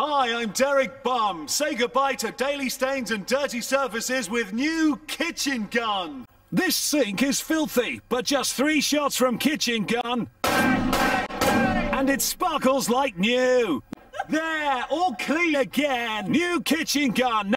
Hi, I'm Derek Bum. Say goodbye to daily stains and dirty surfaces with new Kitchen Gun. This sink is filthy, but just three shots from Kitchen Gun. And it sparkles like new. There, all clean again. New Kitchen Gun.